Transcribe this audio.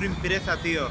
entró impresa, tío.